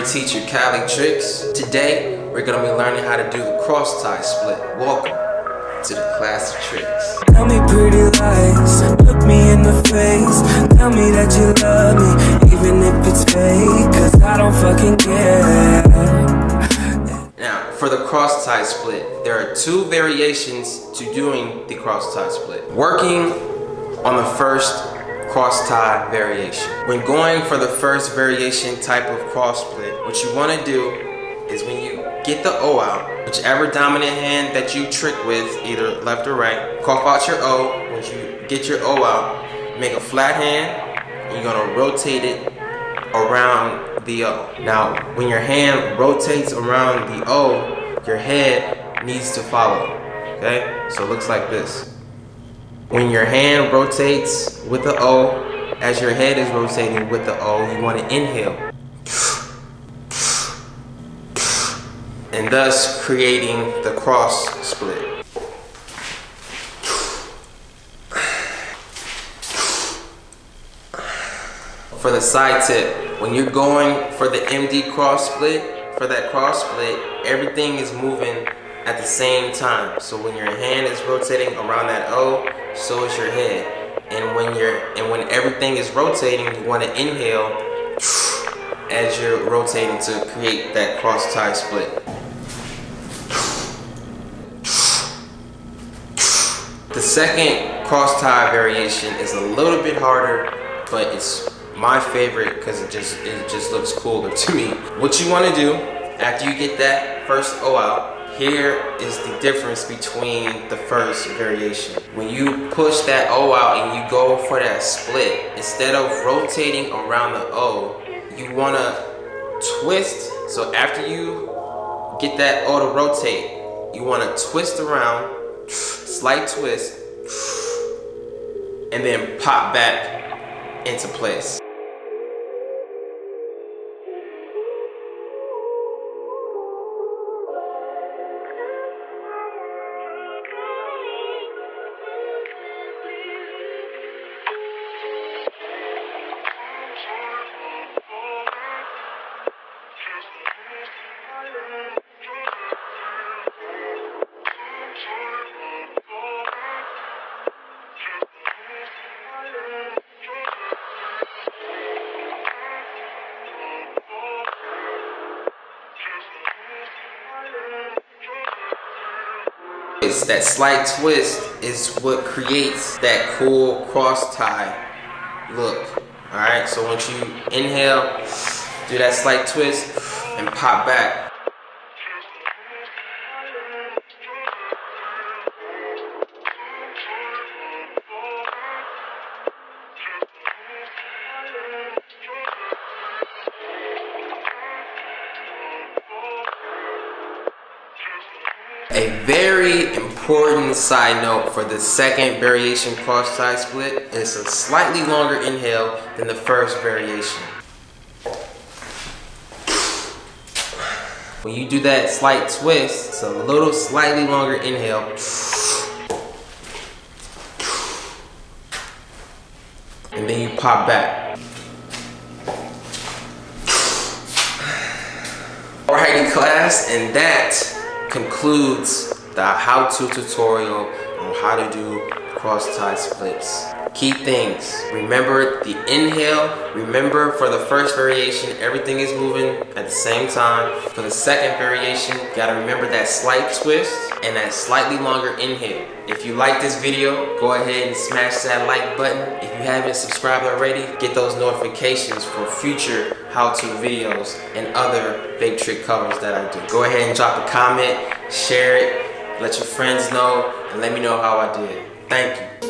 your teacher, Cali Trickzz. Today, we're gonna be learning how to do the cross tie split. Welcome to the class of tricks. Tell me pretty lies, look me in the face. Tell me that you love me, even if it's fake. Cause I don't fucking care. Now, for the cross tie split, there are two variations to doing the cross tie split. Working on the first cross tie variation. When going for the first variation type of cross split, what you want to do is when you get the O out, whichever dominant hand that you trick with, either left or right, cough out your O. When you get your O out, make a flat hand, and you're gonna rotate it around the O. Now, when your hand rotates around the O, your head needs to follow, okay? So it looks like this. When your hand rotates with the O, as your head is rotating with the O, you want to inhale. And thus creating the cross split. For the side tip, when you're going for the MD cross split, for that cross split, everything is moving at the same time. So when your hand is rotating around that O, so is your head. And when you're and when everything is rotating, you want to inhale as you're rotating to create that cross tie split. The second cross tie variation is a little bit harder, but it's my favorite because it just it just looks cooler to me. What you want to do after you get that first O out here is the difference between the first variation. When you push that O out and you go for that split, instead of rotating around the O, you wanna twist. So after you get that O to rotate, you wanna twist around, slight twist, and then pop back into place. It's that slight twist is what creates that cool cross tie look. Alright, so once you inhale, do that slight twist and pop back. A very important side note for the second variation cross tie split is a slightly longer inhale than the first variation. When you do that slight twist, it's a little slightly longer inhale. And then you pop back. Alrighty class, and that concludes the how-to tutorial on how to do cross tie splits. Key things, remember the inhale, remember for the first variation, everything is moving at the same time. For the second variation, you gotta remember that slight twist and that slightly longer inhale. If you like this video, go ahead and smash that like button. If you haven't subscribed already, get those notifications for future how-to videos and other vape trick covers that I do. Go ahead and drop a comment, share it, let your friends know, and let me know how I did. Thank you.